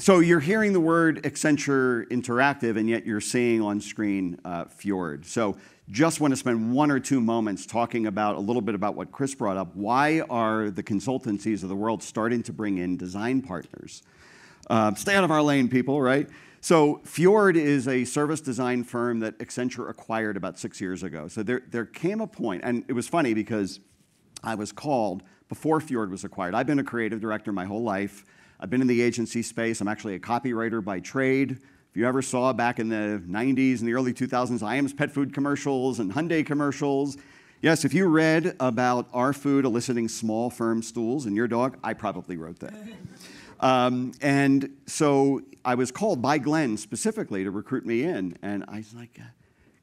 So you're hearing the word Accenture Interactive, and yet you're seeing on screen uh, Fjord. So just want to spend one or two moments talking about a little bit about what Chris brought up. Why are the consultancies of the world starting to bring in design partners? Uh, stay out of our lane, people, right? So Fjord is a service design firm that Accenture acquired about six years ago. So there, there came a point, and it was funny because I was called before Fjord was acquired. I've been a creative director my whole life. I've been in the agency space. I'm actually a copywriter by trade. If you ever saw back in the 90s and the early 2000s, Iams pet food commercials and Hyundai commercials, yes, if you read about our food eliciting small firm stools in your dog, I probably wrote that. Um, and so I was called by Glenn specifically to recruit me in. And I was like, uh,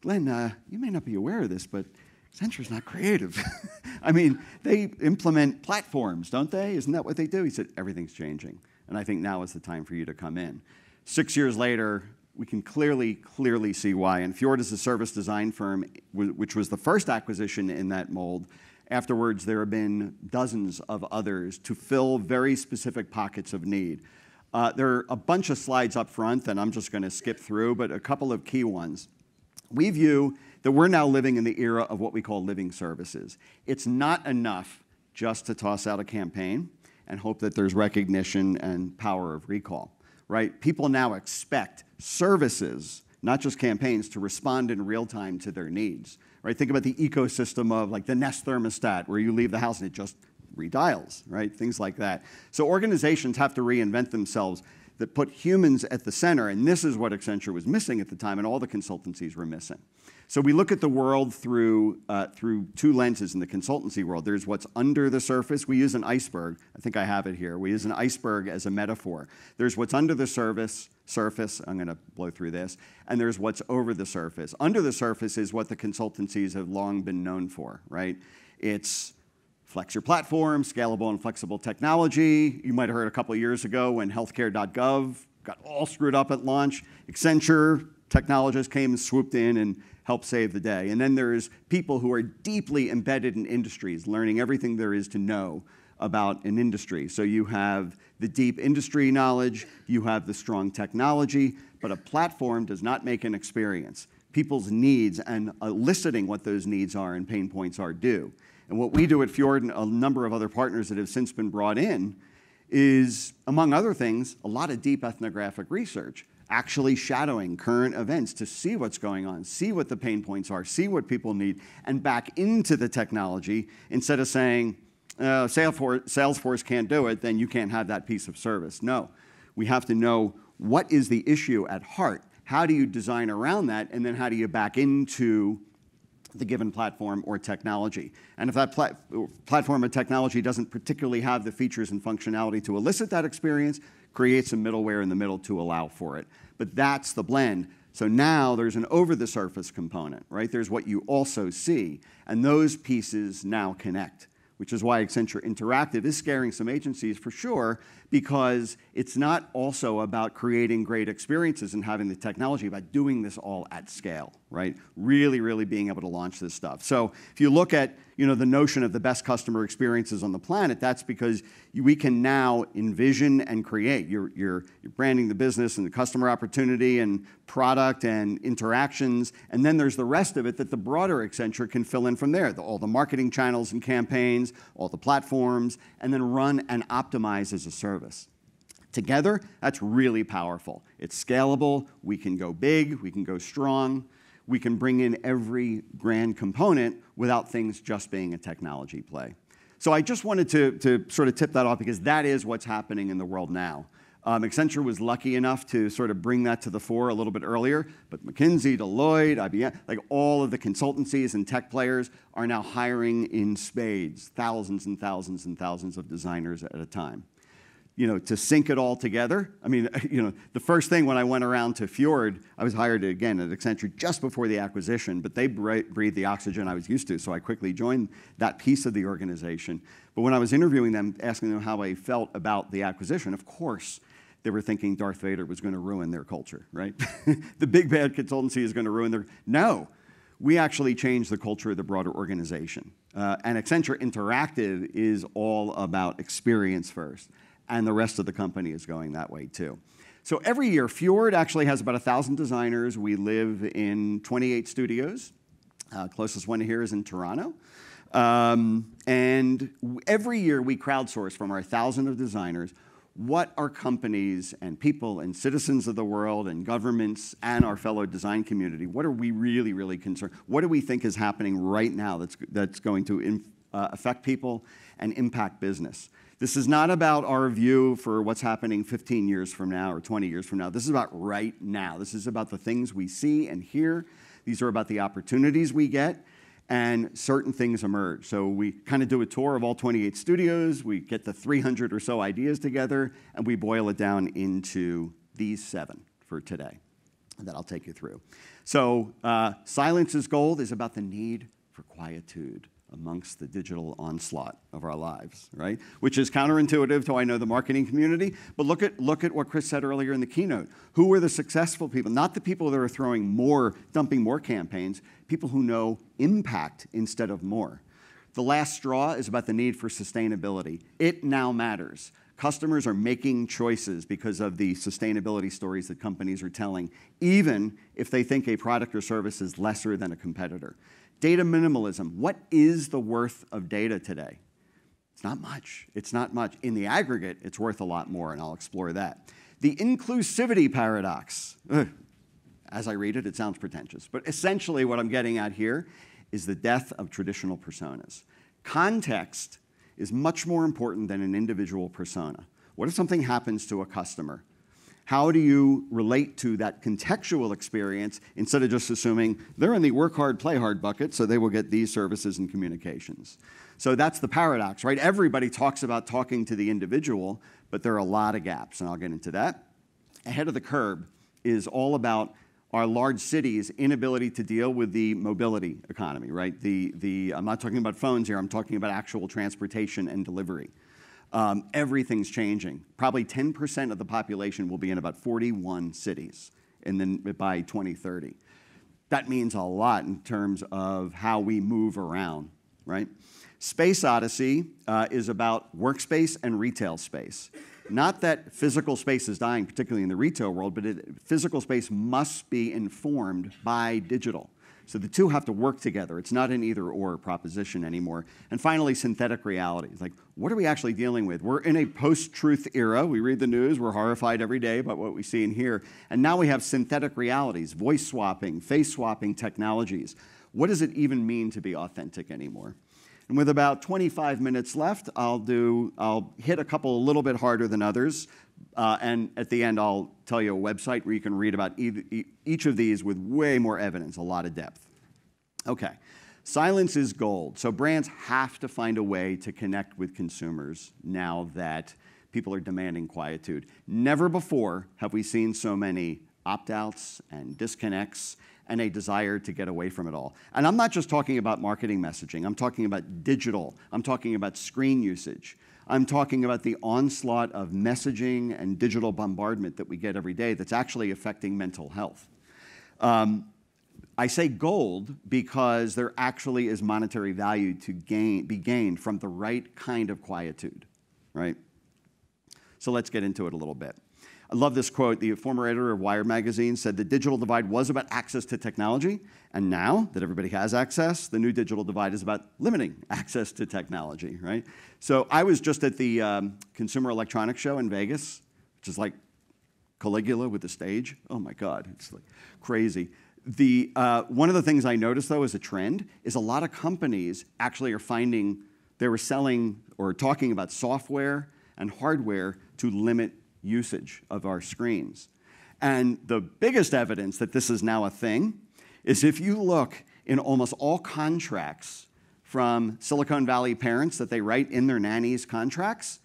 Glenn, uh, you may not be aware of this, but Accenture's not creative. I mean, they implement platforms, don't they? Isn't that what they do? He said, everything's changing. And I think now is the time for you to come in. Six years later, we can clearly, clearly see why. And Fjord is a service design firm, which was the first acquisition in that mold. Afterwards, there have been dozens of others to fill very specific pockets of need. Uh, there are a bunch of slides up front that I'm just going to skip through, but a couple of key ones. We view that we're now living in the era of what we call living services. It's not enough just to toss out a campaign and hope that there's recognition and power of recall, right? People now expect services, not just campaigns, to respond in real time to their needs, right? Think about the ecosystem of like the Nest thermostat where you leave the house and it just redials, right? Things like that. So organizations have to reinvent themselves that put humans at the center, and this is what Accenture was missing at the time, and all the consultancies were missing. So we look at the world through, uh, through two lenses in the consultancy world. There's what's under the surface. We use an iceberg. I think I have it here. We use an iceberg as a metaphor. There's what's under the surface, surface. I'm going to blow through this. And there's what's over the surface. Under the surface is what the consultancies have long been known for, right? It's flex your platform, scalable and flexible technology. You might have heard a couple years ago when healthcare.gov got all screwed up at launch. Accenture technologists came and swooped in and help save the day. And then there's people who are deeply embedded in industries, learning everything there is to know about an industry. So you have the deep industry knowledge, you have the strong technology, but a platform does not make an experience. People's needs and eliciting what those needs are and pain points are do. And what we do at Fjord and a number of other partners that have since been brought in is, among other things, a lot of deep ethnographic research actually shadowing current events to see what's going on, see what the pain points are, see what people need, and back into the technology instead of saying, uh, Salesforce, Salesforce can't do it, then you can't have that piece of service. No, we have to know what is the issue at heart. How do you design around that, and then how do you back into the given platform or technology. And if that plat platform or technology doesn't particularly have the features and functionality to elicit that experience, create some middleware in the middle to allow for it. But that's the blend. So now there's an over the surface component, right? There's what you also see, and those pieces now connect which is why Accenture Interactive is scaring some agencies for sure, because it's not also about creating great experiences and having the technology, about doing this all at scale, right? Really, really being able to launch this stuff. So if you look at you know, the notion of the best customer experiences on the planet, that's because we can now envision and create. You're, you're, you're branding the business and the customer opportunity and product and interactions, and then there's the rest of it that the broader Accenture can fill in from there. The, all the marketing channels and campaigns, all the platforms, and then run and optimize as a service. Together, that's really powerful. It's scalable, we can go big, we can go strong, we can bring in every grand component without things just being a technology play. So I just wanted to, to sort of tip that off because that is what's happening in the world now. Um, Accenture was lucky enough to sort of bring that to the fore a little bit earlier, but McKinsey, Deloitte, IBM, like all of the consultancies and tech players are now hiring in spades, thousands and thousands and thousands of designers at a time you know, to sync it all together. I mean, you know, the first thing when I went around to Fjord, I was hired again at Accenture just before the acquisition, but they breathed the oxygen I was used to, so I quickly joined that piece of the organization. But when I was interviewing them, asking them how I felt about the acquisition, of course, they were thinking Darth Vader was going to ruin their culture, right? the big bad consultancy is going to ruin their. No, we actually changed the culture of the broader organization. Uh, and Accenture Interactive is all about experience first and the rest of the company is going that way too. So every year, Fjord actually has about 1,000 designers. We live in 28 studios. Uh, closest one here is in Toronto. Um, and every year we crowdsource from our thousand of designers what are companies and people and citizens of the world and governments and our fellow design community, what are we really, really concerned? What do we think is happening right now that's, that's going to uh, affect people and impact business? This is not about our view for what's happening 15 years from now or 20 years from now. This is about right now. This is about the things we see and hear. These are about the opportunities we get and certain things emerge. So we kind of do a tour of all 28 studios, we get the 300 or so ideas together, and we boil it down into these seven for today that I'll take you through. So, uh, Silence is Gold is about the need for quietude amongst the digital onslaught of our lives, right? Which is counterintuitive to I know the marketing community, but look at look at what Chris said earlier in the keynote. Who are the successful people? Not the people that are throwing more, dumping more campaigns, people who know impact instead of more. The last straw is about the need for sustainability. It now matters. Customers are making choices because of the sustainability stories that companies are telling, even if they think a product or service is lesser than a competitor. Data minimalism. What is the worth of data today? It's not much. It's not much. In the aggregate, it's worth a lot more, and I'll explore that. The inclusivity paradox. Ugh. As I read it, it sounds pretentious. But essentially, what I'm getting at here is the death of traditional personas. Context is much more important than an individual persona. What if something happens to a customer? How do you relate to that contextual experience instead of just assuming they're in the work hard, play hard bucket, so they will get these services and communications? So that's the paradox, right? Everybody talks about talking to the individual, but there are a lot of gaps, and I'll get into that. Ahead of the curb is all about our large cities' inability to deal with the mobility economy, right? The, the, I'm not talking about phones here, I'm talking about actual transportation and delivery. Um, everything's changing. Probably 10% of the population will be in about 41 cities and then by 2030. That means a lot in terms of how we move around, right? Space Odyssey uh, is about workspace and retail space. Not that physical space is dying, particularly in the retail world, but it, physical space must be informed by digital. So the two have to work together. It's not an either or proposition anymore. And finally, synthetic reality. It's like, what are we actually dealing with? We're in a post truth era. We read the news, we're horrified every day about what we see and hear. And now we have synthetic realities, voice swapping, face swapping technologies. What does it even mean to be authentic anymore? And with about 25 minutes left, I'll do I'll hit a couple a little bit harder than others. Uh, and at the end, I'll tell you a website where you can read about each of these with way more evidence, a lot of depth. Okay, silence is gold. So brands have to find a way to connect with consumers now that people are demanding quietude. Never before have we seen so many opt outs and disconnects and a desire to get away from it all. And I'm not just talking about marketing messaging, I'm talking about digital, I'm talking about screen usage. I'm talking about the onslaught of messaging and digital bombardment that we get every day that's actually affecting mental health. Um, I say gold because there actually is monetary value to gain, be gained from the right kind of quietude, right? So let's get into it a little bit. I love this quote. The former editor of Wired magazine said the digital divide was about access to technology, and now that everybody has access, the new digital divide is about limiting access to technology, right? So I was just at the um, Consumer Electronics Show in Vegas, which is like Caligula with the stage. Oh my God, it's like crazy. The, uh, one of the things I noticed though as a trend is a lot of companies actually are finding they were selling or talking about software and hardware to limit usage of our screens. And the biggest evidence that this is now a thing is if you look in almost all contracts from Silicon Valley parents that they write in their nannies' contracts,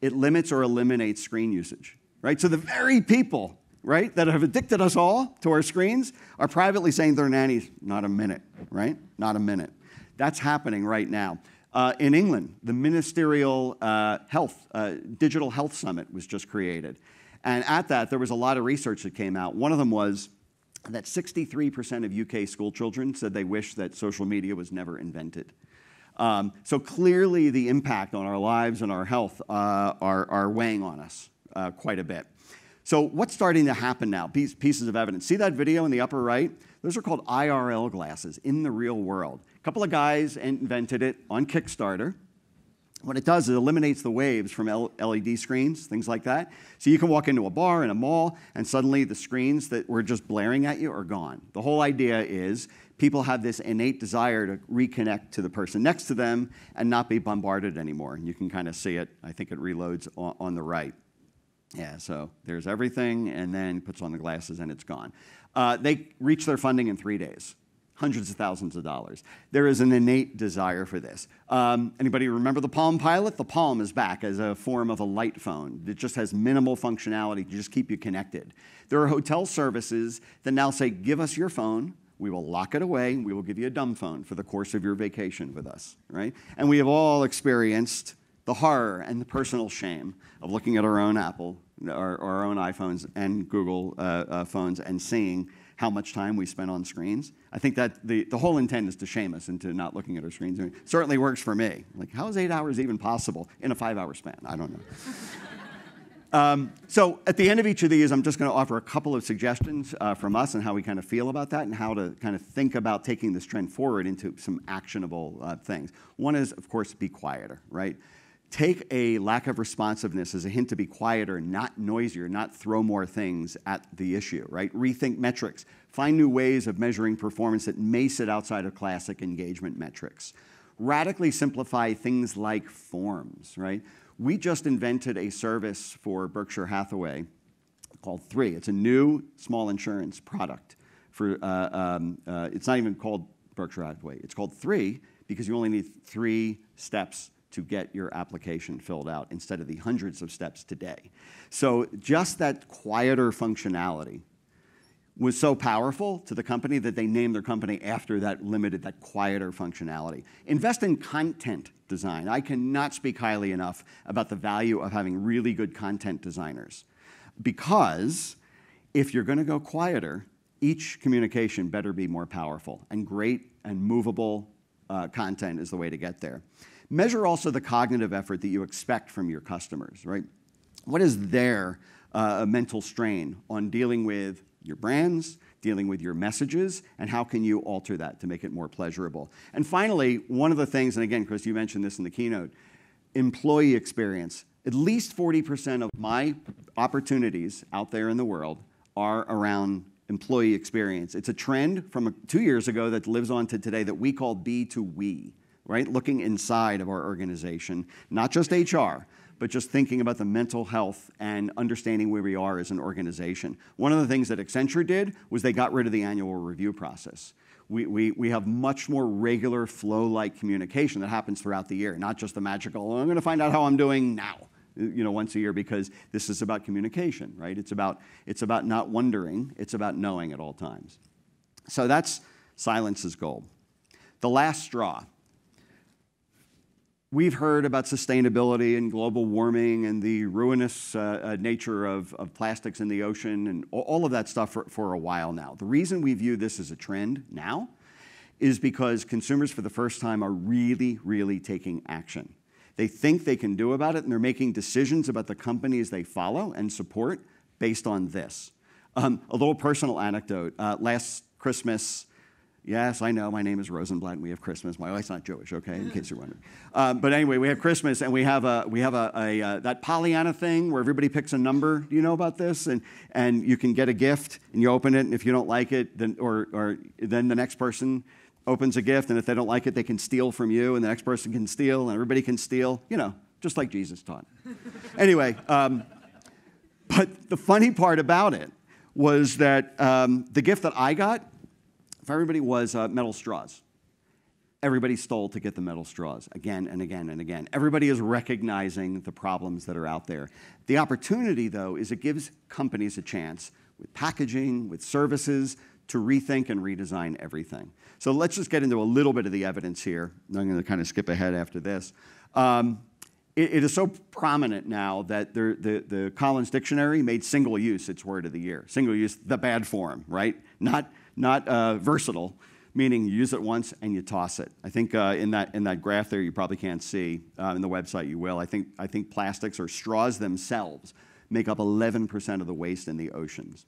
it limits or eliminates screen usage, right? So the very people, right, that have addicted us all to our screens are privately saying their nannies, not a minute, right? Not a minute. That's happening right now. Uh, in England, the Ministerial uh, Health, uh, Digital Health Summit was just created. And at that, there was a lot of research that came out. One of them was that 63% of UK school children said they wish that social media was never invented. Um, so clearly, the impact on our lives and our health uh, are, are weighing on us uh, quite a bit. So what's starting to happen now? Pieces of evidence. See that video in the upper right? Those are called IRL glasses in the real world. Couple of guys invented it on Kickstarter. What it does is it eliminates the waves from LED screens, things like that. So you can walk into a bar in a mall, and suddenly the screens that were just blaring at you are gone. The whole idea is people have this innate desire to reconnect to the person next to them and not be bombarded anymore. And you can kind of see it. I think it reloads on, on the right. Yeah, so there's everything, and then puts on the glasses, and it's gone. Uh, they reached their funding in three days hundreds of thousands of dollars. There is an innate desire for this. Um, anybody remember the Palm Pilot? The Palm is back as a form of a light phone. It just has minimal functionality to just keep you connected. There are hotel services that now say, give us your phone, we will lock it away, we will give you a dumb phone for the course of your vacation with us, right? And we have all experienced the horror and the personal shame of looking at our own Apple, our, our own iPhones and Google uh, uh, phones and seeing how much time we spend on screens. I think that the, the whole intent is to shame us into not looking at our screens. It certainly works for me. Like, how is eight hours even possible in a five hour span? I don't know. um, so, at the end of each of these, I'm just going to offer a couple of suggestions uh, from us and how we kind of feel about that and how to kind of think about taking this trend forward into some actionable uh, things. One is, of course, be quieter, right? Take a lack of responsiveness as a hint to be quieter, not noisier, not throw more things at the issue, right? Rethink metrics. Find new ways of measuring performance that may sit outside of classic engagement metrics. Radically simplify things like forms, right? We just invented a service for Berkshire Hathaway called Three. It's a new small insurance product. For, uh, um, uh, it's not even called Berkshire Hathaway. It's called Three because you only need three steps to get your application filled out instead of the hundreds of steps today. So just that quieter functionality was so powerful to the company that they named their company after that limited, that quieter functionality. Invest in content design. I cannot speak highly enough about the value of having really good content designers because if you're going to go quieter, each communication better be more powerful, and great and movable uh, content is the way to get there. Measure also the cognitive effort that you expect from your customers, right? What is their uh, mental strain on dealing with your brands, dealing with your messages, and how can you alter that to make it more pleasurable? And finally, one of the things, and again, Chris, you mentioned this in the keynote, employee experience. At least 40% of my opportunities out there in the world are around employee experience. It's a trend from two years ago that lives on to today that we call B to we right? Looking inside of our organization, not just HR, but just thinking about the mental health and understanding where we are as an organization. One of the things that Accenture did was they got rid of the annual review process. We, we, we have much more regular flow like communication that happens throughout the year, not just the magical, oh, I'm going to find out how I'm doing now you know once a year because this is about communication right it's about it's about not wondering it's about knowing at all times so that's silence is gold the last straw We've heard about sustainability and global warming and the ruinous uh, uh, nature of, of plastics in the ocean and all of that stuff for, for a while now. The reason we view this as a trend now is because consumers, for the first time, are really, really taking action. They think they can do about it, and they're making decisions about the companies they follow and support based on this. Um, a little personal anecdote. Uh, last Christmas, Yes, I know. My name is Rosenblatt, and we have Christmas. My wife's not Jewish, okay? In case you're wondering. Um, but anyway, we have Christmas, and we have a we have a, a uh, that Pollyanna thing where everybody picks a number. Do you know about this? And and you can get a gift, and you open it, and if you don't like it, then or or then the next person opens a gift, and if they don't like it, they can steal from you, and the next person can steal, and everybody can steal. You know, just like Jesus taught. anyway, um, but the funny part about it was that um, the gift that I got if everybody was uh, metal straws, everybody stole to get the metal straws again and again and again. Everybody is recognizing the problems that are out there. The opportunity, though, is it gives companies a chance with packaging, with services, to rethink and redesign everything. So let's just get into a little bit of the evidence here. I'm going to kind of skip ahead after this. Um, it, it is so prominent now that the, the, the Collins Dictionary made single use its word of the year. Single use, the bad form, right? Not not uh, versatile, meaning you use it once and you toss it. I think uh, in, that, in that graph there, you probably can't see. Uh, in the website, you will. I think, I think plastics or straws themselves make up 11% of the waste in the oceans.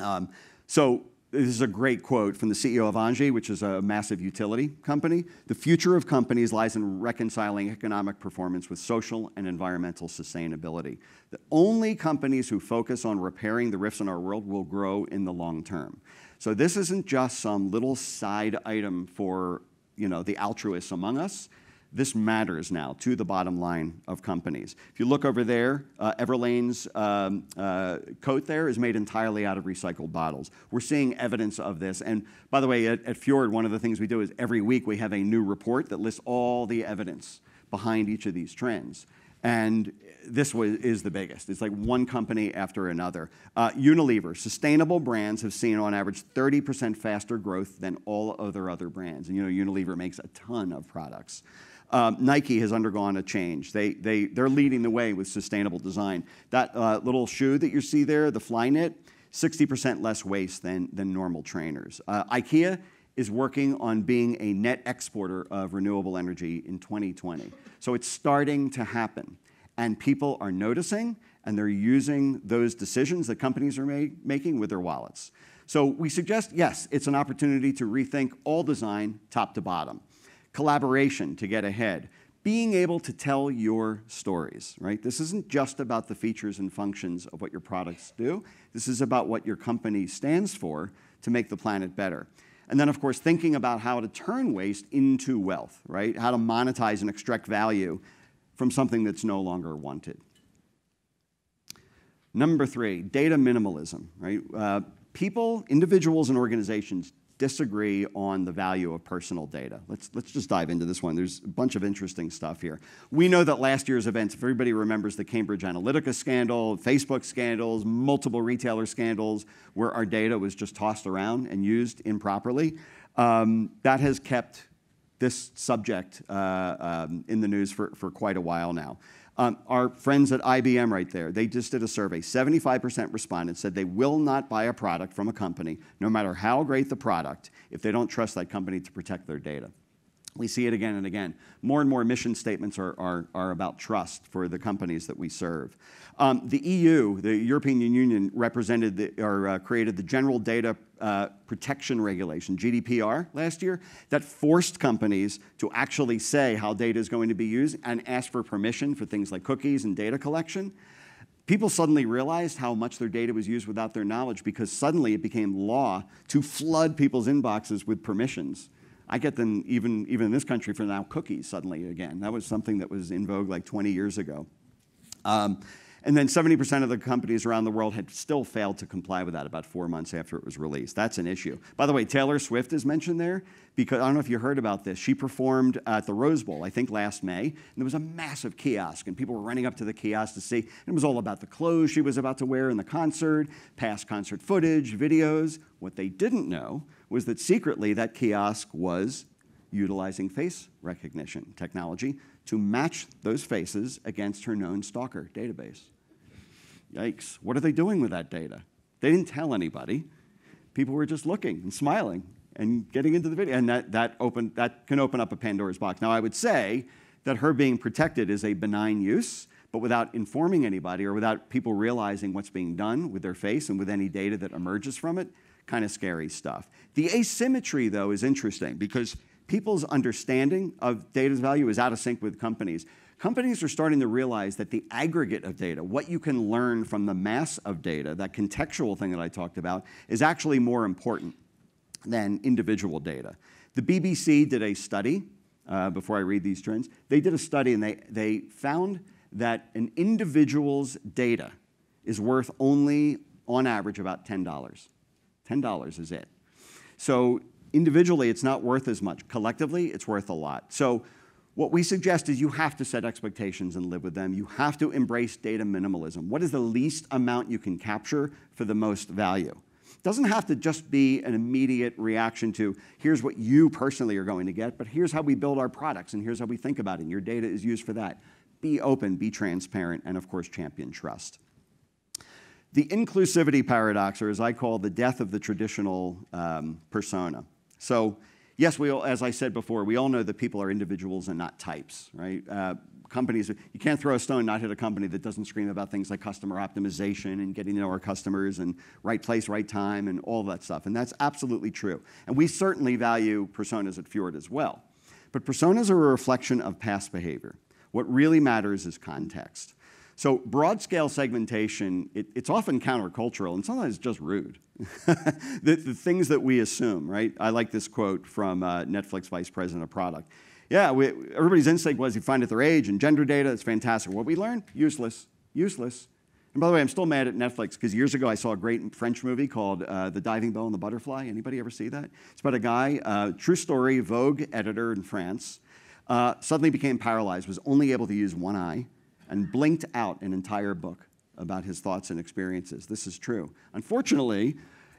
Um, so this is a great quote from the CEO of Engie, which is a massive utility company. The future of companies lies in reconciling economic performance with social and environmental sustainability. The only companies who focus on repairing the rifts in our world will grow in the long term. So this isn't just some little side item for you know, the altruists among us. This matters now to the bottom line of companies. If you look over there, uh, Everlane's um, uh, coat there is made entirely out of recycled bottles. We're seeing evidence of this. And by the way, at, at Fjord, one of the things we do is every week we have a new report that lists all the evidence behind each of these trends. And this is the biggest. It's like one company after another. Uh, Unilever, sustainable brands have seen on average 30% faster growth than all other other brands. And you know, Unilever makes a ton of products. Um, Nike has undergone a change. They, they, they're leading the way with sustainable design. That uh, little shoe that you see there, the Flyknit, 60% less waste than, than normal trainers. Uh, IKEA is working on being a net exporter of renewable energy in 2020. So it's starting to happen. And people are noticing and they're using those decisions that companies are ma making with their wallets. So we suggest, yes, it's an opportunity to rethink all design top to bottom collaboration to get ahead, being able to tell your stories, right? This isn't just about the features and functions of what your products do. This is about what your company stands for to make the planet better. And then, of course, thinking about how to turn waste into wealth, right? How to monetize and extract value from something that's no longer wanted. Number three, data minimalism, right? Uh, people, individuals, and organizations disagree on the value of personal data. Let's, let's just dive into this one. There's a bunch of interesting stuff here. We know that last year's events, if everybody remembers the Cambridge Analytica scandal, Facebook scandals, multiple retailer scandals, where our data was just tossed around and used improperly, um, that has kept this subject uh, um, in the news for, for quite a while now. Um, our friends at IBM right there, they just did a survey. 75% respondents said they will not buy a product from a company, no matter how great the product, if they don't trust that company to protect their data. We see it again and again. More and more mission statements are, are, are about trust for the companies that we serve. Um, the EU, the European Union, represented the, or uh, created the General Data uh, Protection Regulation, GDPR, last year, that forced companies to actually say how data is going to be used and ask for permission for things like cookies and data collection. People suddenly realized how much their data was used without their knowledge because suddenly it became law to flood people's inboxes with permissions. I get them even, even in this country for now cookies suddenly again. That was something that was in vogue like 20 years ago. Um, and then 70% of the companies around the world had still failed to comply with that about four months after it was released. That's an issue. By the way, Taylor Swift is mentioned there because I don't know if you heard about this. She performed at the Rose Bowl, I think last May, and there was a massive kiosk, and people were running up to the kiosk to see. It was all about the clothes she was about to wear in the concert, past concert footage, videos. What they didn't know was that secretly that kiosk was utilizing face recognition technology to match those faces against her known stalker database. Yikes. What are they doing with that data? They didn't tell anybody. People were just looking and smiling and getting into the video. And that, that, open, that can open up a Pandora's box. Now, I would say that her being protected is a benign use, but without informing anybody or without people realizing what's being done with their face and with any data that emerges from it, kind of scary stuff. The asymmetry, though, is interesting because people's understanding of data's value is out of sync with companies. Companies are starting to realize that the aggregate of data, what you can learn from the mass of data, that contextual thing that I talked about, is actually more important than individual data. The BBC did a study, uh, before I read these trends, they did a study and they, they found that an individual's data is worth only, on average, about $10. $10 is it. So individually, it's not worth as much. Collectively, it's worth a lot. So what we suggest is you have to set expectations and live with them. You have to embrace data minimalism. What is the least amount you can capture for the most value? It doesn't have to just be an immediate reaction to here's what you personally are going to get, but here's how we build our products and here's how we think about it. And your data is used for that. Be open, be transparent, and of course, champion trust. The inclusivity paradox, or as I call the death of the traditional um, persona. So yes, we all, as I said before, we all know that people are individuals and not types, right? Uh, companies, you can't throw a stone, not hit a company that doesn't scream about things like customer optimization and getting to know our customers and right place, right time, and all that stuff. And that's absolutely true. And we certainly value personas at Fjord as well. But personas are a reflection of past behavior. What really matters is context. So broad scale segmentation, it, it's often countercultural and sometimes just rude. the, the, things that we assume, right? I like this quote from uh, Netflix vice president of product. Yeah, we, everybody's instinct was you find at their age and gender data, it's fantastic. What we learned? Useless, useless. And by the way, I'm still mad at Netflix because years ago I saw a great French movie called uh, The Diving Bell and the Butterfly. Anybody ever see that? It's about a guy, uh, true story, Vogue editor in France, uh, suddenly became paralyzed, was only able to use one eye and blinked out an entire book about his thoughts and experiences. This is true. Unfortunately,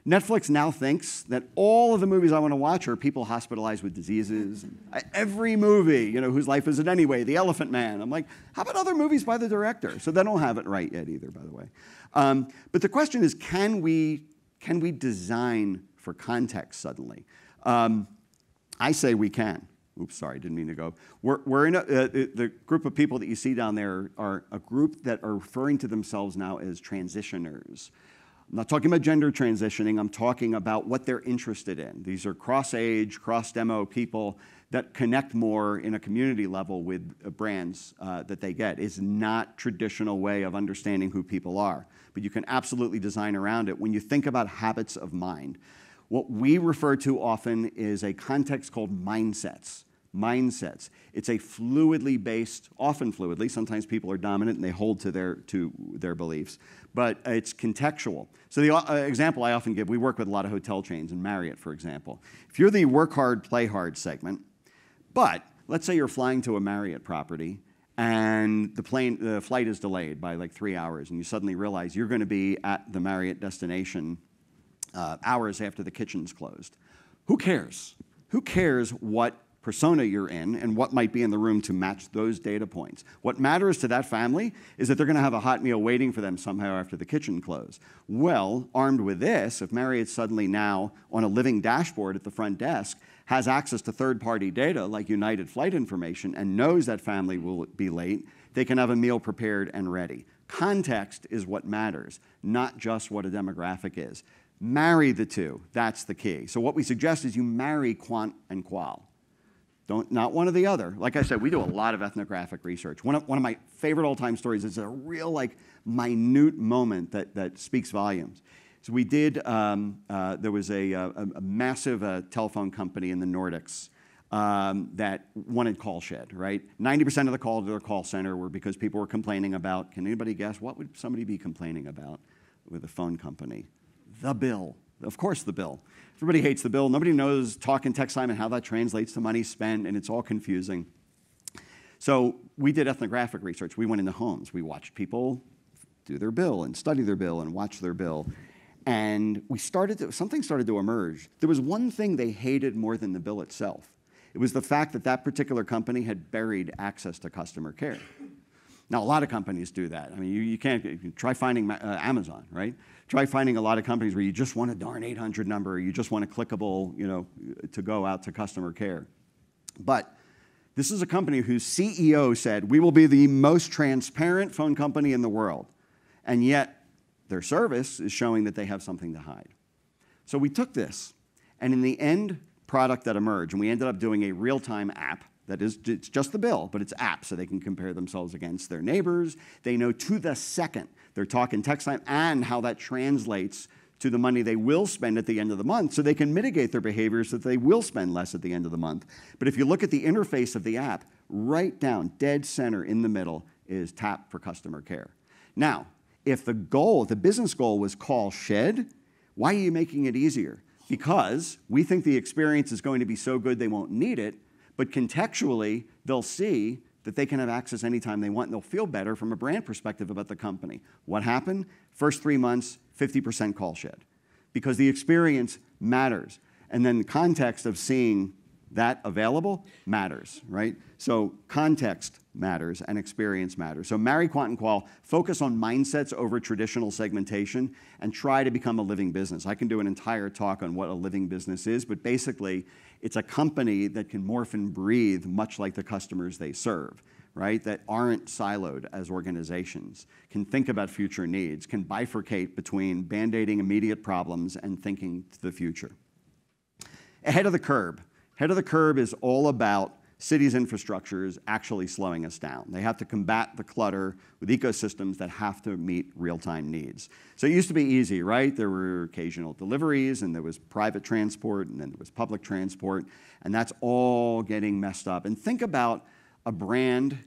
Netflix now thinks that all of the movies I want to watch are people hospitalized with diseases. Every movie, you know, whose life is it anyway? The Elephant Man. I'm like, how about other movies by the director? So they don't have it right yet either, by the way. Um, but the question is, can we can we design for context suddenly? Um, I say we can. Oops, sorry, didn't mean to go. We're, we're in a, uh, the group of people that you see down there are a group that are referring to themselves now as transitioners. I'm not talking about gender transitioning, I'm talking about what they're interested in. These are cross age, cross demo people that connect more in a community level with uh, brands uh, that they get. It's not traditional way of understanding who people are, but you can absolutely design around it when you think about habits of mind. What we refer to often is a context called mindsets mindsets. It's a fluidly based, often fluidly, sometimes people are dominant and they hold to their, to their beliefs, but it's contextual. So, the uh, example I often give we work with a lot of hotel chains, and Marriott, for example. If you're the work hard, play hard segment, but let's say you're flying to a Marriott property and the plane the flight is delayed by like three hours and you suddenly realize you're going to be at the marriott destination uh, hours after the kitchen's closed who cares who cares what persona you're in and what might be in the room to match those data points. What matters to that family is that they're going to have a hot meal waiting for them somehow after the kitchen closed. Well, armed with this, if Marriott suddenly now on a living dashboard at the front desk has access to third party data like United flight information and knows that family will be late, they can have a meal prepared and ready. Context is what matters, not just what a demographic is. Marry the two, that's the key. So, what we suggest is you marry quant and qual. Don't, not one or the other. Like I said, we do a lot of ethnographic research. One of, one of my favorite all-time stories is a real, like, minute moment that, that speaks volumes. So we did, um, uh, there was a, a, a massive uh, telephone company in the Nordics um, that wanted call shed, right? 90% of the calls to their call center were because people were complaining about, can anybody guess, what would somebody be complaining about with a phone company? The bill. Of course, the bill. Everybody hates the bill. Nobody knows talk and text time and how that translates to money spent, and it's all confusing. So we did ethnographic research. We went into homes. We watched people do their bill and study their bill and watch their bill. And we started to, something started to emerge. There was one thing they hated more than the bill itself. It was the fact that that particular company had buried access to customer care. Now, a lot of companies do that. I mean, you, you can't you try finding uh, Amazon, right? Try finding a lot of companies where you just want a darn 800 number, or you just want a clickable, you know, to go out to customer care. But this is a company whose CEO said, "We will be the most transparent phone company in the world," and yet their service is showing that they have something to hide. So we took this, and in the end product that emerged, and we ended up doing a real-time app that is, it's just the bill, but it's app, so they can compare themselves against their neighbors. They know to the second their talk and text time and how that translates to the money they will spend at the end of the month so they can mitigate their behaviors so that they will spend less at the end of the month. But if you look at the interface of the app, right down, dead center in the middle is tap for customer care. Now, if the goal, the business goal was call shed, why are you making it easier? Because we think the experience is going to be so good they won't need it, but contextually, they'll see that they can have access anytime they want and they'll feel better from a brand perspective about the company. What happened? First three months, 50% call shed because the experience matters. And then the context of seeing that available matters, right? So context matters and experience matters. So marry Quant and Qual, focus on mindsets over traditional segmentation, and try to become a living business. I can do an entire talk on what a living business is, but basically, it's a company that can morph and breathe much like the customers they serve, right? That aren't siloed as organizations, can think about future needs, can bifurcate between band-aiding immediate problems and thinking to the future. Ahead of the curb. Ahead of the curb is all about cities' infrastructures actually slowing us down. They have to combat the clutter with ecosystems that have to meet real-time needs. So it used to be easy, right? There were occasional deliveries, and there was private transport, and then there was public transport, and that's all getting messed up. And think about a brand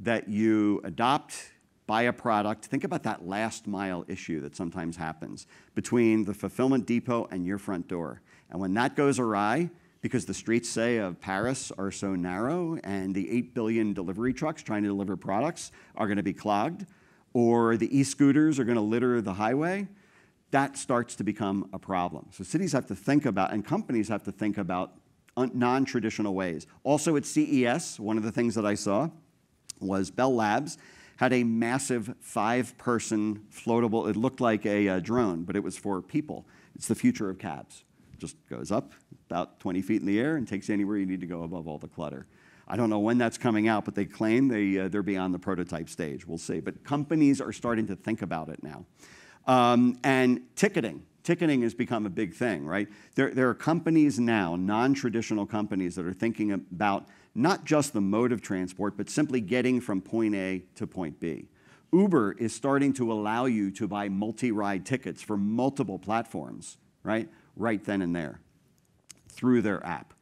that you adopt, buy a product. Think about that last mile issue that sometimes happens between the fulfillment depot and your front door. And when that goes awry, because the streets, say, of Paris are so narrow and the 8 billion delivery trucks trying to deliver products are going to be clogged, or the e-scooters are going to litter the highway, that starts to become a problem. So cities have to think about, and companies have to think about non-traditional ways. Also at CES, one of the things that I saw was Bell Labs had a massive five-person floatable, it looked like a drone, but it was for people. It's the future of cabs. Just goes up about 20 feet in the air and takes you anywhere you need to go above all the clutter. I don't know when that's coming out, but they claim they uh, they're beyond the prototype stage. We'll see. But companies are starting to think about it now. Um, and ticketing. Ticketing has become a big thing, right? There, There are companies now, non-traditional companies, that are thinking about not just the mode of transport, but simply getting from point A to point B. Uber is starting to allow you to buy multi-ride tickets for multiple platforms, right? Right then and there through their app.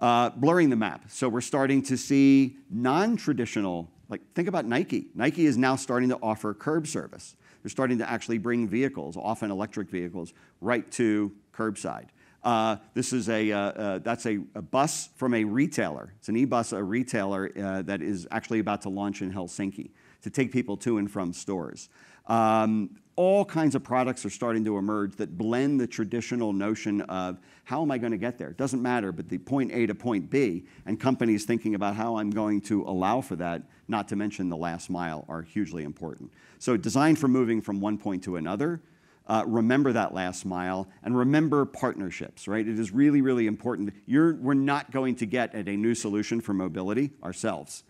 Uh, blurring the map. So we're starting to see non-traditional, like think about Nike. Nike is now starting to offer curb service. They're starting to actually bring vehicles, often electric vehicles, right to curbside. Uh, this is a, uh, that's a bus from a retailer. It's an e-bus, a retailer that is actually about to launch in Helsinki to take people to and from stores. Um, all kinds of products are starting to emerge that blend the traditional notion of how am I going to get there? It doesn't matter, but the point A to point B, and companies thinking about how I'm going to allow for that, not to mention the last mile, are hugely important. So designed for moving from one point to another, uh, remember that last mile, and remember partnerships, right? It is really, really important. We're not going to get at a new solution for mobility ourselves.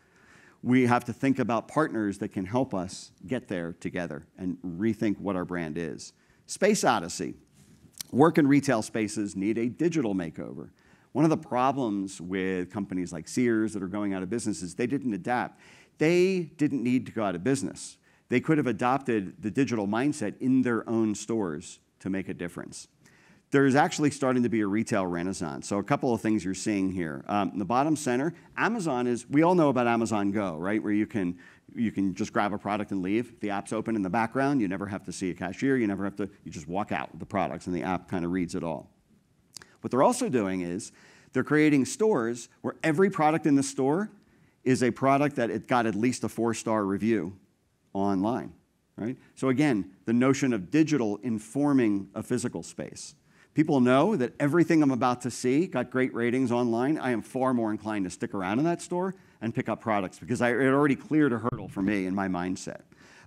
We have to think about partners that can help us get there together and rethink what our brand is. Space Odyssey. Work and retail spaces need a digital makeover. One of the problems with companies like Sears that are going out of business is they didn't adapt. They didn't need to go out of business. They could have adopted the digital mindset in their own stores to make a difference. There's actually starting to be a retail renaissance. So a couple of things you're seeing here. In the bottom center, Amazon is, we all know about Amazon Go, right? Where you can, you can just grab a product and leave. The app's open in the background. You never have to see a cashier. You never have to, you just walk out with the products, and the app kind of reads it all. What they're also doing is they're creating stores where every product in the store is a product that it got at least a four-star review online, right? So again, the notion of digital informing a physical space. People know that everything I'm about to see got great ratings online. I am far more inclined to stick around in that store and pick up products because it already cleared a hurdle for me in my mindset.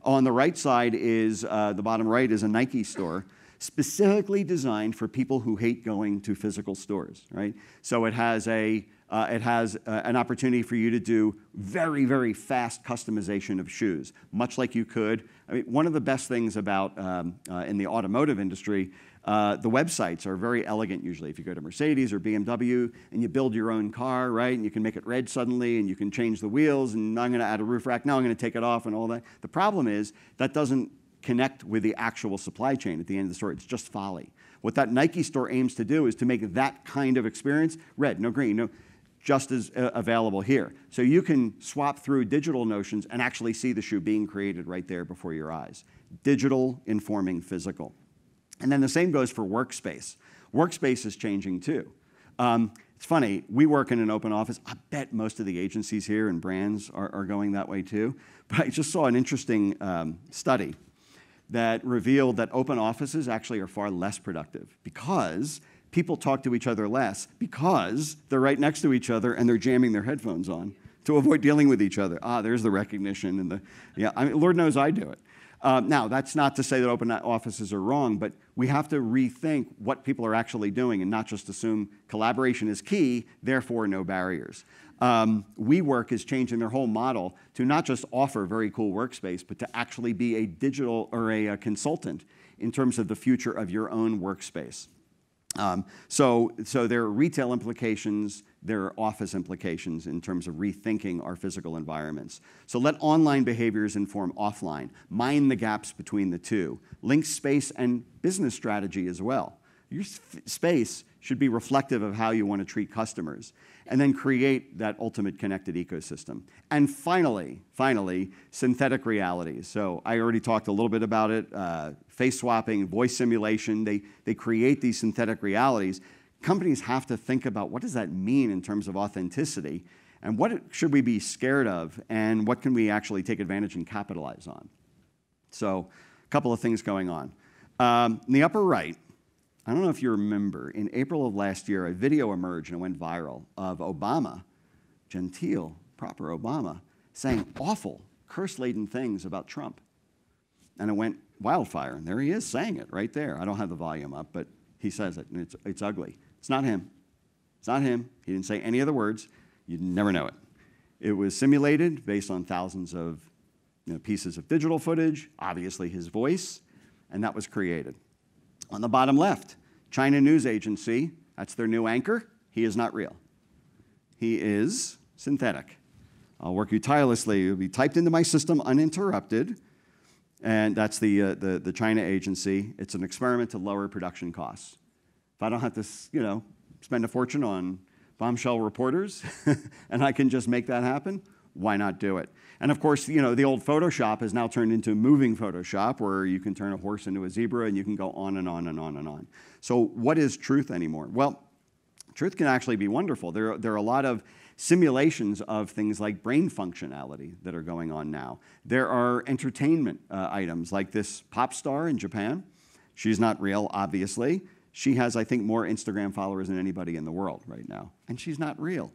On the right side is the bottom right is a Nike store specifically designed for people who hate going to physical stores, right? So it has a uh, it has uh, an opportunity for you to do very, very fast customization of shoes, much like you could. I mean, one of the best things about in the automotive industry, Uh, the websites are very elegant usually. If you go to Mercedes or BMW and you build your own car, right? And you can make it red suddenly, and you can change the wheels, and I'm going to add a roof rack. Now I'm going to take it off and all that. The problem is that doesn't connect with the actual supply chain at the end of the story. It's just folly. What that Nike store aims to do is to make that kind of experience red, no green, no just as uh, available here. So you can swap through digital notions and actually see the shoe being created right there before your eyes. Digital informing physical. And then the same goes for workspace. Workspace is changing too. It's funny, we work in an open office. I bet most of the agencies here and brands are going that way too. But I just saw an interesting study that revealed that open offices actually are far less productive because people talk to each other less because they're right next to each other and they're jamming their headphones on to avoid dealing with each other. Ah, there's the recognition and the, yeah, I mean, Lord knows I do it. Uh, now, that's not to say that open offices are wrong, but we have to rethink what people are actually doing and not just assume collaboration is key, therefore, no barriers. Um, WeWork is changing their whole model to not just offer very cool workspace, but to actually be a digital or a, a consultant in terms of the future of your own workspace. Um, so, so there are retail implications, there are office implications in terms of rethinking our physical environments. So let online behaviors inform offline, mind the gaps between the two, link space and business strategy as well. Your space should be reflective of how you want to treat customers, and then create that ultimate connected ecosystem. And finally, finally, synthetic reality. So I already talked a little bit about it. Uh, face swapping, voice simulation, they, they create these synthetic realities. Companies have to think about what does that mean in terms of authenticity and what should we be scared of and what can we actually take advantage and capitalize on. So a couple of things going on. Um, in the upper right, I don't know if you remember, in April of last year, a video emerged and it went viral of Obama, genteel, proper Obama, saying awful, curse laden things about Trump. And it went wildfire. And there he is saying it right there. I don't have the volume up, but he says it, and it's, it's ugly. It's not him. It's not him. He didn't say any other words. You'd never know it. It was simulated based on thousands of you know, pieces of digital footage, obviously his voice, and that was created. On the bottom left, China News Agency, that's their new anchor. He is not real. He is synthetic. I'll work you tirelessly. It'll be typed into my system uninterrupted and that's the, uh, the, the China agency. It's an experiment to lower production costs. If I don't have to, you know, spend a fortune on bombshell reporters and I can just make that happen, why not do it? And of course, you know, the old Photoshop has now turned into moving Photoshop where you can turn a horse into a zebra and you can go on and on and on and on. So what is truth anymore? Well, truth can actually be wonderful. There, there are a lot of simulations of things like brain functionality that are going on now. There are entertainment uh, items like this pop star in Japan. She's not real, obviously. She has, I think, more Instagram followers than anybody in the world right now, and she's not real.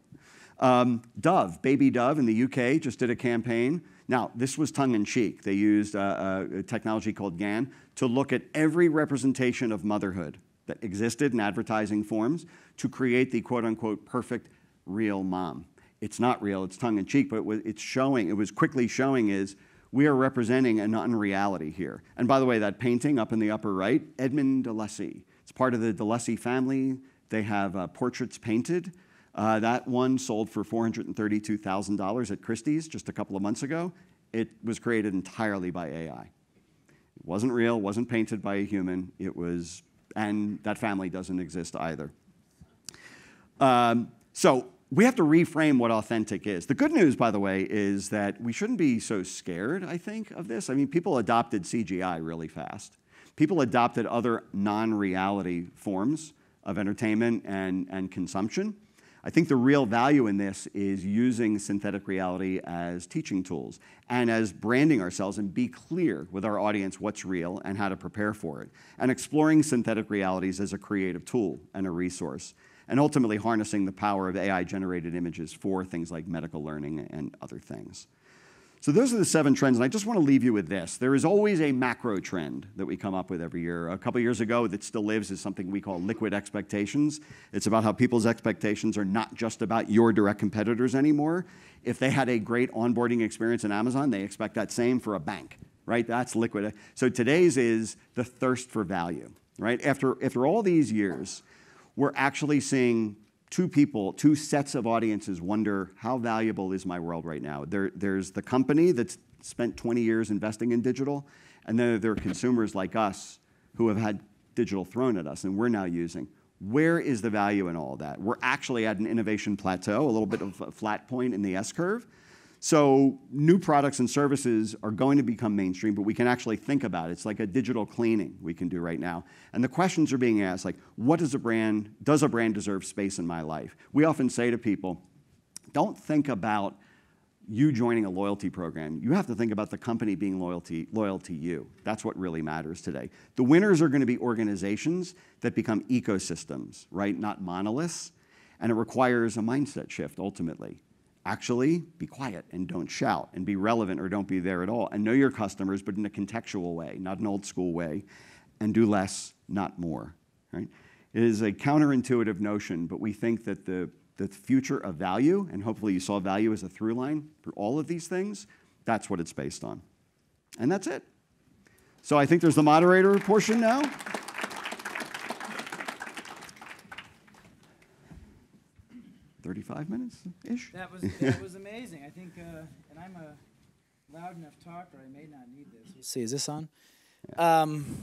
Um, Dove, Baby Dove in the UK, just did a campaign. Now, this was tongue in cheek. They used uh, a technology called GAN to look at every representation of motherhood that existed in advertising forms to create the quote unquote perfect real mom. It's not real, it's tongue in cheek, but it's showing, it was quickly showing is we are representing an unreality here. And by the way, that painting up in the upper right, Edmond Delacy. It's part of the Delacy family. They have uh, portraits painted. Uh, that one sold for $432,000 at Christie's just a couple of months ago. It was created entirely by AI. It wasn't real, wasn't painted by a human. It was, and that family doesn't exist either. Um, so we have to reframe what authentic is. The good news, by the way, is that we shouldn't be so scared, I think, of this. I mean, people adopted CGI really fast. People adopted other non reality forms of entertainment and, and consumption. I think the real value in this is using synthetic reality as teaching tools and as branding ourselves and be clear with our audience what's real and how to prepare for it, and exploring synthetic realities as a creative tool and a resource and ultimately harnessing the power of AI generated images for things like medical learning and other things. So, those are the seven trends, and I just want to leave you with this. There is always a macro trend that we come up with every year. A couple years ago, that still lives, is something we call liquid expectations. It's about how people's expectations are not just about your direct competitors anymore. If they had a great onboarding experience in Amazon, they expect that same for a bank, right? That's liquid. So, today's is the thirst for value, right? After, after all these years, we're actually seeing two people, two sets of audiences wonder how valuable is my world right now? There, there's the company that's spent 20 years investing in digital, and then there are consumers like us who have had digital thrown at us and we're now using. Where is the value in all that? We're actually at an innovation plateau, a little bit of a flat point in the S curve. So new products and services are going to become mainstream, but we can actually think about it. It's like a digital cleaning we can do right now. And the questions are being asked like, what does a brand, does a brand deserve space in my life? We often say to people, don't think about you joining a loyalty program, you have to think about the company being loyalty, loyal to you. That's what really matters today. The winners are going to be organizations that become ecosystems, right? Not monoliths. And it requires a mindset shift ultimately. Actually, be quiet and don't shout, and be relevant or don't be there at all. And know your customers, but in a contextual way, not an old school way. And do less, not more, right? It is a counterintuitive notion, but we think that the the future of value, and hopefully you saw value as a through line for all of these things, that's what it's based on. And that's it. So I think there's the moderator portion now. Thirty-five minutes ish. That was that was amazing. I think, uh, and I'm a loud enough talker. I may not need this. We'll see. Is this on? Yeah. Um,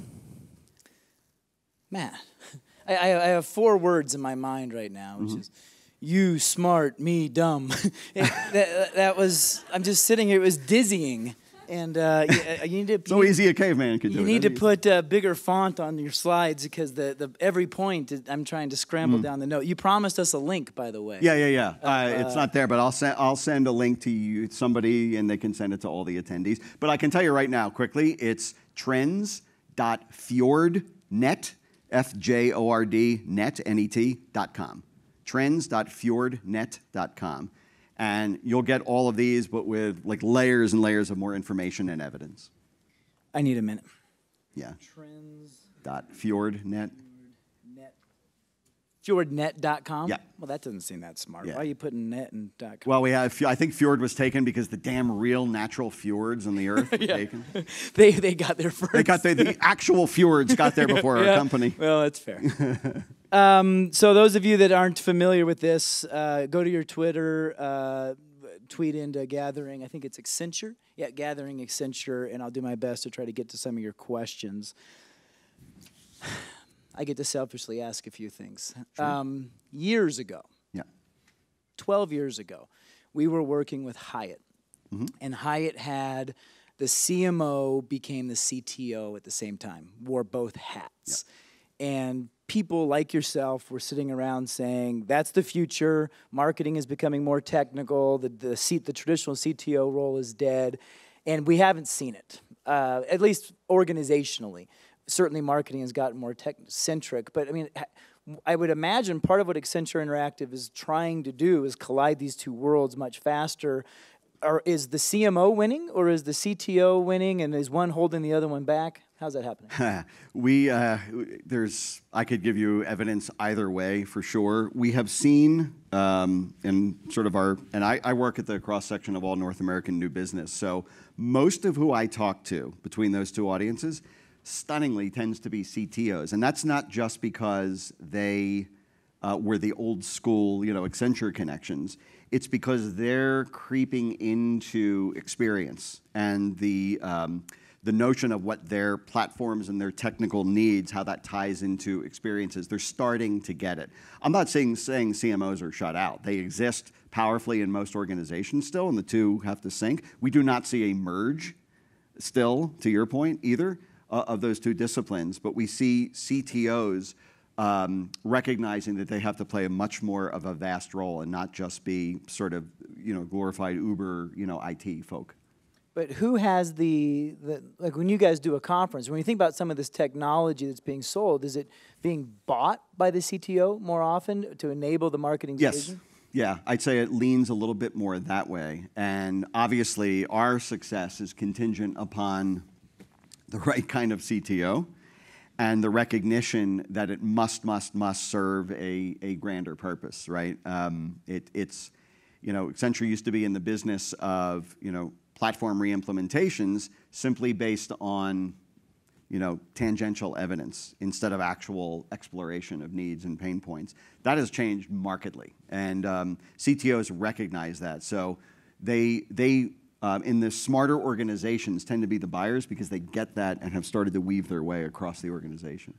Matt, I, I, have four words in my mind right now, which mm-hmm. is you smart, me dumb. it, that, that, was, I'm just sitting here, it was dizzying. And uh, you, uh, you, need to. so you, easy a caveman could do You need to put a bigger font on your slides because the, the every point I'm trying to scramble mm. down the note. You promised us a link, by the way. Yeah, yeah, yeah. Uh, uh, it's not there, but I'll send I'll send a link to you somebody, and they can send it to all the attendees. But I can tell you right now, quickly, it's trends.fjordnet, f j o r d net n e t dot com trends.fjordnet.com. And you'll get all of these, but with like layers and layers of more information and evidence. I need a minute. Yeah. Trends.fjordnet. Fjordnet.com? Yeah. Well, that doesn't seem that smart. Yeah. Why are you putting net and .com? Well, we have, I think fjord was taken because the damn real natural fjords on the earth were taken. they, they got there first. They got the, the actual fjords got there before yeah. our company. Well, that's fair. um, so those of you that aren't familiar with this, uh, go to your Twitter, uh, tweet into Gathering. I think it's Accenture. Yeah, Gathering Accenture, and I'll do my best to try to get to some of your questions. I get to selfishly ask a few things. Sure. Um, years ago, yeah, 12 years ago, we were working with Hyatt, mm-hmm. and Hyatt had the CMO became the CTO at the same time, wore both hats. Yeah. And people like yourself were sitting around saying, that's the future. Marketing is becoming more technical. The, the, seat, the traditional CTO role is dead. And we haven't seen it, uh, at least organizationally certainly marketing has gotten more tech centric, but I mean, I would imagine part of what Accenture Interactive is trying to do is collide these two worlds much faster. Or is the CMO winning, or is the CTO winning, and is one holding the other one back? How's that happening? we uh, there's I could give you evidence either way for sure. We have seen um, in sort of our and I, I work at the cross section of all North American new business. So most of who I talk to between those two audiences stunningly tends to be CTOs. And that's not just because they uh, were the old school, you know, Accenture connections. It's because they're creeping into experience and the, um, the notion of what their platforms and their technical needs, how that ties into experiences. They're starting to get it. I'm not saying, saying CMOs are shut out. They exist powerfully in most organizations still, and the two have to sync. We do not see a merge still, to your point, either uh, of those two disciplines, but we see CTOs um, recognizing that they have to play a much more of a vast role and not just be sort of you know glorified Uber you know IT folk. But who has the, the like when you guys do a conference, when you think about some of this technology that's being sold, is it being bought by the CTO more often to enable the marketing yes. Yeah, I'd say it leans a little bit more that way. And obviously, our success is contingent upon the right kind of CTO and the recognition that it must, must, must serve a, a grander purpose, right? Um, it, it's, you know, Accenture used to be in the business of, you know, platform reimplementations simply based on, you know, tangential evidence instead of actual exploration of needs and pain points. That has changed markedly, and um, CTOs recognize that. So they, they um, in the smarter organizations tend to be the buyers because they get that and have started to weave their way across the organization.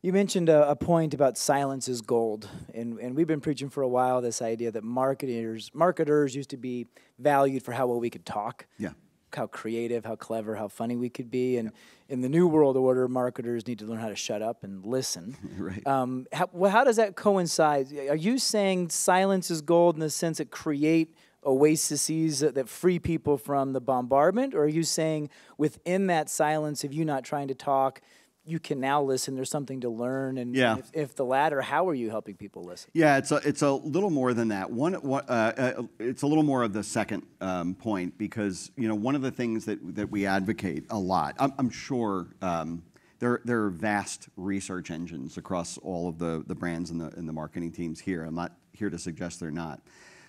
You mentioned a, a, point about silence is gold, and, and we've been preaching for a while this idea that marketers marketers used to be valued for how well we could talk. Yeah. How creative, how clever, how funny we could be, and yeah. in the new world order, marketers need to learn how to shut up and listen. right. Um, how, well, how does that coincide? Are you saying silence is gold in the sense that create oases that free people from the bombardment? Or are you saying within that silence of you not trying to talk, you can now listen. There's something to learn, and Yeah. if, if the latter, how are you helping people listen? Yeah, it's a, it's a little more than that. One, uh, uh, it's a little more of the second um, point because you know one of the things that that we advocate a lot. I'm, I'm sure um, there there are vast research engines across all of the the brands and the and the marketing teams here. I'm not here to suggest they're not,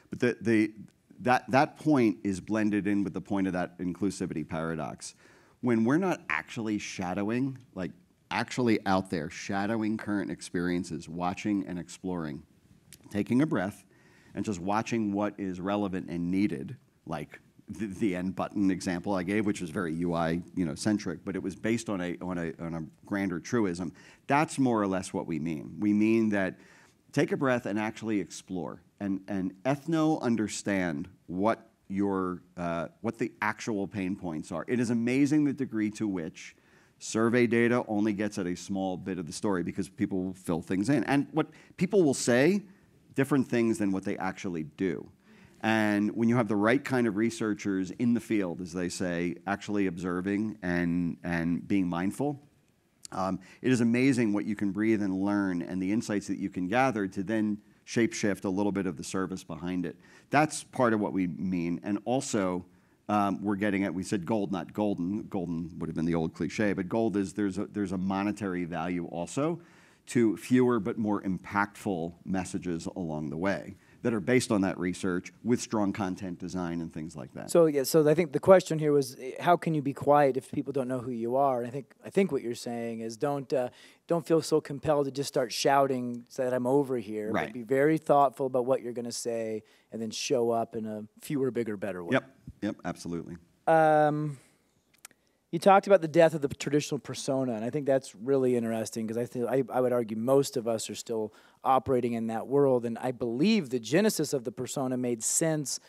but the the that that point is blended in with the point of that inclusivity paradox. When we're not actually shadowing, like actually out there shadowing current experiences, watching and exploring, taking a breath and just watching what is relevant and needed, like the, the end button example I gave, which was very UI you know, centric, but it was based on a, on, a, on a grander truism. That's more or less what we mean. We mean that take a breath and actually explore and, and ethno understand what your uh, what the actual pain points are. It is amazing the degree to which survey data only gets at a small bit of the story because people fill things in. And what people will say, different things than what they actually do. And when you have the right kind of researchers in the field, as they say, actually observing and, and being mindful, um, it is amazing what you can breathe and learn and the insights that you can gather to then shapeshift a little bit of the service behind it. That's part of what we mean. And also, um, we're getting at, we said gold, not golden. Golden would have been the old cliche, but gold is there's a, there's a monetary value also to fewer but more impactful messages along the way that are based on that research with strong content design and things like that. So yeah, so I think the question here was, eh, how can you be quiet if people don't know who you are? And I think I think what you're saying is, don't uh, don't feel so compelled to just start shouting so that I'm over here. Right. But be very thoughtful about what you're going to say, and then show up in a fewer, bigger, better way. Yep, yep, absolutely. Um, you talked about the death of the traditional persona, and I think that's really interesting because I think I, I would argue most of us are still operating in that world, and I believe the genesis of the persona made sense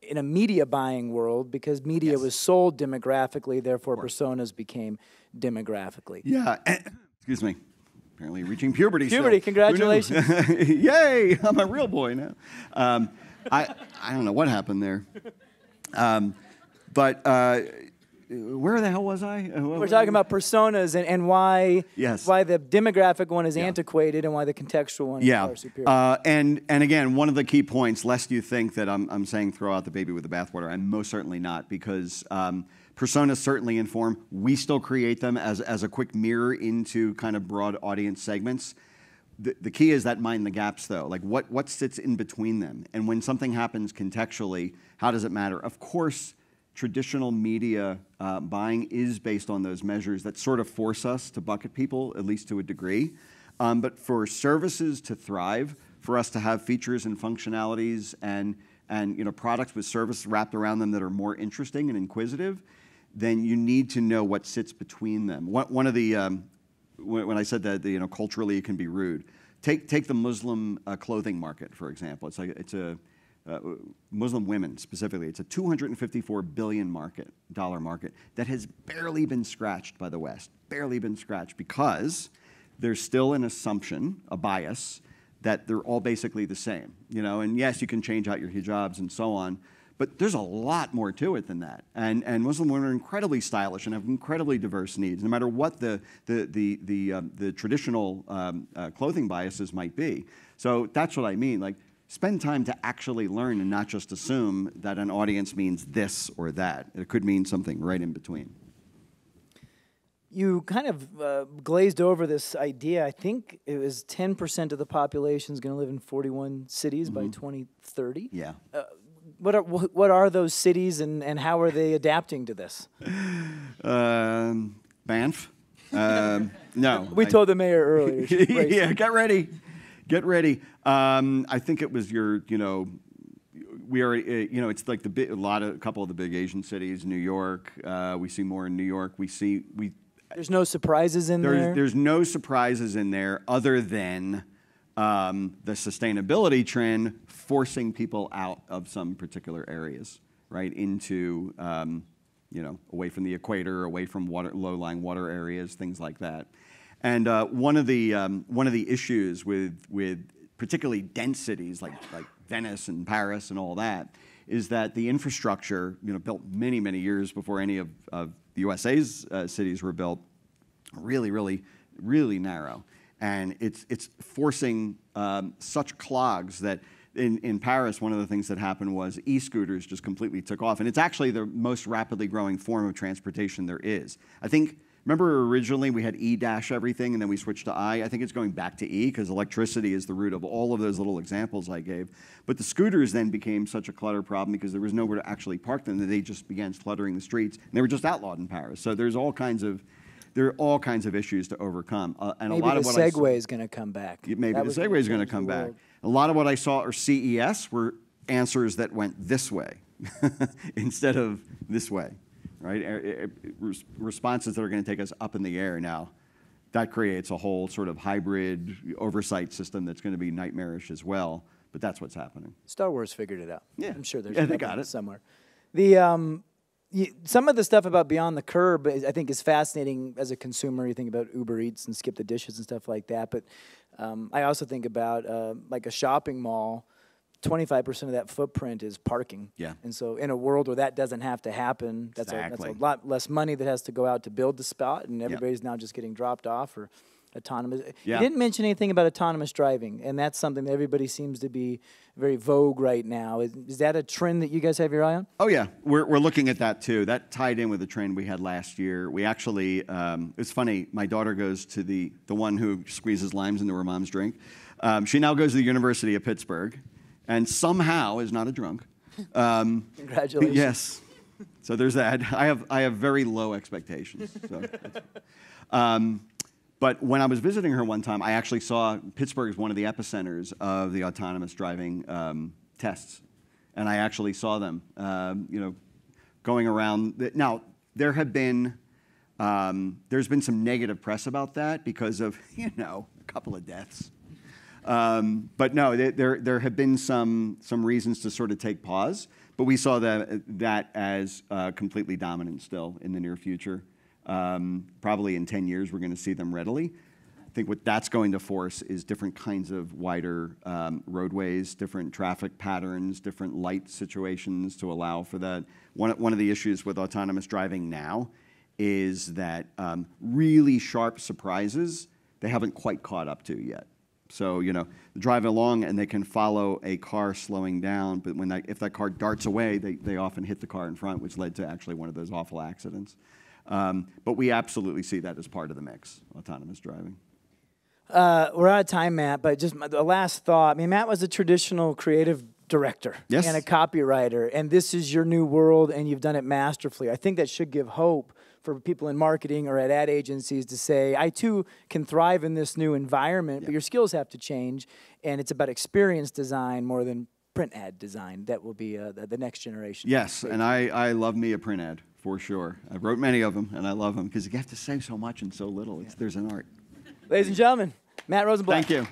in a media buying world because media was sold demographically, therefore personas became demographically. Yeah. Excuse me. Apparently reaching puberty. Puberty, knew? congratulations. Yay! I'm a real boy now. Um, I I don't know what happened there. Um, but uh, where the hell was I? Uh, We're talking about personas and, and why Yes. why the demographic one is antiquated and why the contextual one is Yeah. far superior. Uh, and and again, one of the key points, lest you think that I'm, I'm saying throw out the baby with the bathwater, I'm most certainly not, because um, personas certainly inform. We still create them as, as a quick mirror into kind of broad audience segments. The, the key is that mind the gaps, though. Like what, what sits in between them? And when something happens contextually, how does it matter? Of course, traditional media uh, buying is based on those measures that sort of force us to bucket people, at least to a degree. Um, but for services to thrive, for us to have features and functionalities and, and you know, products with service wrapped around them that are more interesting and inquisitive, then you need to know what sits between them. One, of the, um, when, I said that you know, culturally it can be rude, take, take the Muslim uh, clothing market, for example. It's, like, it's a, Muslim women specifically. It's a 254 billion market, dollar market that has barely been scratched by the West, barely been scratched because there's still an assumption, a bias, that they're all basically the same. You know, and yes, you can change out your hijabs and so on, but there's a lot more to it than that. And, and Muslim women are incredibly stylish and have incredibly diverse needs, no matter what the, the, the, the, um, the traditional um, uh, clothing biases might be. So that's what I mean. Like, spend time to actually learn and not just assume that an audience means this or that. It could mean something right in between. you kind of uh, glazed over this idea. I think it was 10% of the population is going to live in 41 cities by 2030. Yeah. What are, what are those cities and, and how are they adapting to this? Um, Banff? Um, no. We I- told the mayor earlier. yeah, get ready. Get ready. Um, I think it was your, you know, we are, uh, you know, it's like the big, a lot of, a couple of the big Asian cities, New York. Uh, we see more in New York. We see, we, There's no surprises in there's, there. there's no surprises in there other than um, the sustainability trend forcing people out of some particular areas, right, into, um, you know, away from the equator, away from water, low-lying water areas, things like that. And uh, one of the um, one of the issues with with particularly dense cities like like Venice and Paris and all that is that the infrastructure, you know, built many, many years before any of, of the USA's uh, cities were built, really, really, really narrow. And it's, it's forcing um, such clogs that in, in Paris, one of the things that happened was e scooters just completely took off. And it's actually the most rapidly growing form of transportation there is. I think, remember originally we had E dash everything and then we switched to I? I think it's going back to E because electricity is the root of all of those little examples I gave. But the scooters then became such a clutter problem because there was nowhere to actually park them that they just began cluttering the streets. And they were just outlawed in Paris. So there's all kinds of there are all kinds of issues to overcome. Uh, and Maybe a lot of what Segway is going to come back. maybe That the Segway is going to come back. A lot of what I saw or CES were answers that went this way instead of this way, right? Res- Responses that are going to take us up in the air now. That creates a whole sort of hybrid oversight system that's going to be nightmarish as well. But that's what's happening. Star Wars figured it out. Yeah. I'm sure there's Yeah, they got it. somewhere. The um, some of the stuff about Beyond the Curb, I think, is fascinating as a consumer. You think about Uber Eats and Skip the Dishes and stuff like that. But um, I also think about uh, like a shopping mall. 25% of that footprint is parking. Yeah. And so, in a world where that doesn't have to happen, that's, a, that's a lot less money that has to go out to build the spot, and everybody's now just getting dropped off or autonomous. Yeah. You didn't mention anything about autonomous driving, and that's something that everybody seems to be very vogue right now. Is, is that a trend that you guys have your eye on? Oh yeah, we're, we're looking at that too. That tied in with the trend we had last year. We actually, um, it's funny. My daughter goes to the the one who squeezes limes into her mom's drink. Um, she now goes to the University of Pittsburgh, and somehow is not a drunk. Um, Congratulations. yes. So there's that. I have I have very low expectations. So um, but when I was visiting her one time, I actually saw Pittsburgh is one of the epicenters of the autonomous driving um, tests, and I actually saw them. Um, you know, going around. The, now there have been um, there's been some negative press about that because of you know a couple of deaths. Um, but no, there, there, have been some, some reasons to sort of take pause, but we saw that, that as uh, completely dominant still in the near future. Um, probably in 10 years, we're going to see them readily. I think what that's going to force is different kinds of wider um, roadways, different traffic patterns, different light situations to allow for that. One, one of the issues with autonomous driving now is that um, really sharp surprises they haven't quite caught up to yet. So, you know, drive along and they can follow a car slowing down, but when that, if that car darts away, they, they often hit the car in front, which led to actually one of those awful accidents. Um, but we absolutely see that as part of the mix, autonomous driving. Uh, we're out of time, Matt, but just my, the last thought. I mean, Matt was a traditional creative director Yes. and a copywriter, and this is your new world, and you've done it masterfully. I think that should give hope for people in marketing or at ad agencies to say, I too can thrive in this new environment, but your skills have to change, and it's about experience design more than print ad design. That will be uh, the, the next generation. Yes, and I, I love me a print ad for sure. I wrote many of them, and I love them because you have to say so much and so little. It's, There's an art. Ladies and gentlemen, Matt Rosenblatt. Thank you.